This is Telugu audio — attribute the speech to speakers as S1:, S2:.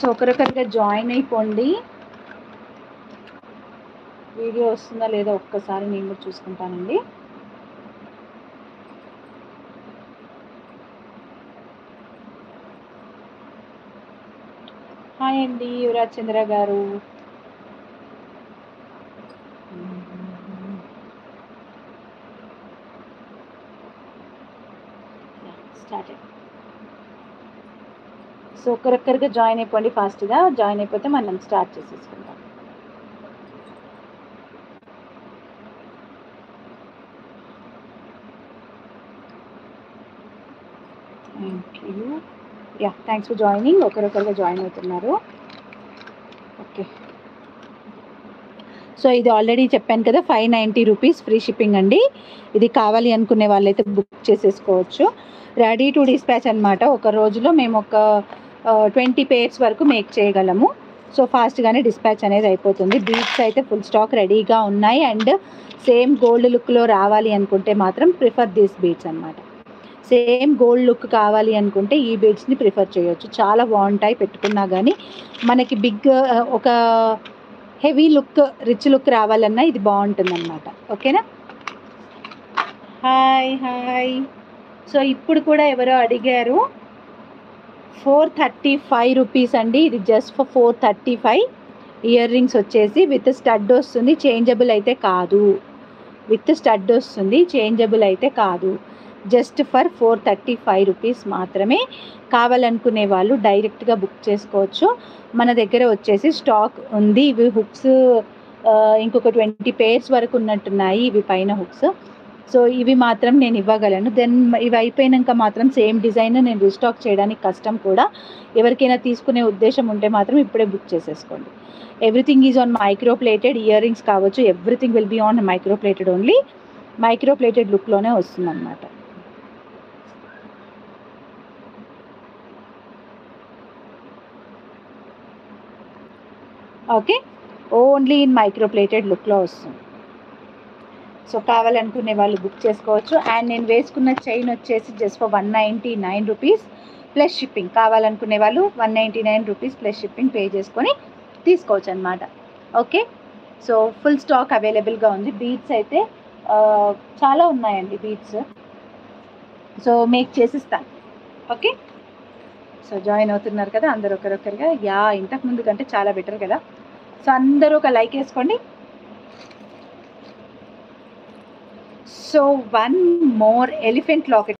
S1: సో ఒకరొకరిగా జాయిన్ అయిపోండి. వీడియో వస్తుందా లేదా ఒక్కసారి నేను కూడా చూసుకుంటానండి. హాయ్ అండి యువరాజ్ చంద్ర గారు. స్టార్ట్ సో ఒక్కరొక్కరిగా జాయిన్ అయిపోండి ఫాస్ట్గా. జాయిన్ అయిపోతే మనం స్టార్ట్ చేసేసుకుందాం. Thank you yeah thanks for joining ఒకరొకరుగా join అవుతున్నారు. ఓకే సో ఇది ఆల్రెడీ చెప్పాను కదా five ninety rupees free shipping అండి. ఇది కావాలి అనుకునే వాళ్ళైతే బుక్ చేసేసుకోవచ్చు. రెడీ టు డిస్పాచ్ అనమాట ఒక రోజులో మేము ఒక ట్వంటీ పేర్స్ వరకు మేక్ చేయగలము. సో ఫాస్ట్గానే డిస్పాచ్ అనేది అయిపోతుంది. బీట్స్ అయితే ఫుల్ స్టాక్ రెడీగా ఉన్నాయి. అండ్ సేమ్ గోల్డ్ లుక్లో రావాలి అనుకుంటే మాత్రం ప్రిఫర్ దిస్ బీట్స్ అనమాట సేమ్ గోల్డ్ లుక్ కావాలి అనుకుంటే ఈ బీడ్స్ని ప్రిఫర్ చేయొచ్చు. చాలా బాగుంటాయి పెట్టుకున్నా కానీ మనకి బిగ్ ఒక హెవీ లుక్ రిచ్ లుక్ రావాలన్నా ఇది బాగుంటుంది అనమాట ఓకేనా? Hi hi. సో ఇప్పుడు కూడా ఎవరో అడిగారు ఫోర్ థర్టీ ఫైవ్ రూపీస్ అండి. ఇది just for four thirty five. Earrings వచ్చేసి విత్ స్టడ్ వస్తుంది. చేంజబుల్ అయితే కాదు. విత్ స్టడ్ వస్తుంది. చేంజబుల్ అయితే కాదు. Just for four thirty five rupees మాత్రమే. కావాలనుకునే వాళ్ళు డైరెక్ట్గా బుక్ చేసుకోవచ్చు. మన దగ్గర వచ్చేసి స్టాక్ ఉంది. ఇవి హుక్స్ ఇంకొక ట్వంటీ పేర్స్ వరకు ఉన్నట్టున్నాయి. ఇవి పైన హుక్స్ సో ఇవి మాత్రం నేను ఇవ్వగలను. దెన్ ఇవి అయిపోయినాక మాత్రం సేమ్ డిజైన్ నేను రీస్టాక్ చేయడానికి కష్టం కూడా ఎవరికైనా తీసుకునే ఉద్దేశం ఉంటే మాత్రం ఇప్పుడే బుక్ చేసేసుకోండి. Everything is on micro plated earrings కావచ్చు everything will be on micro plated only micro plated లుక్లోనే వస్తుంది అనమాట okay only in micro plated లుక్లో వస్తుంది. సో కావాలనుకునే వాళ్ళు బుక్ చేసుకోవచ్చు. అండ్ నేను వేసుకున్న చైన్ వచ్చేసి just for one ninety nine rupees plus shipping కావాలనుకునే వాళ్ళు one ninety nine rupees plus shipping pay చేసుకొని తీసుకోవచ్చు అనమాట ఓకే సో ఫుల్ స్టాక్ అవైలబుల్గా ఉంది. బీట్స్ అయితే చాలా ఉన్నాయండి బీట్స్ సో మేక్ చేసిస్తాను ఓకే సో జాయిన్ అవుతున్నారు కదా అందరు ఒకరొకరుగా యా ఇంతకు ముందు కంటే చాలా బెటర్ కదా. సో అందరూ ఒక లైక్ వేసుకోండి. So one more elephant locket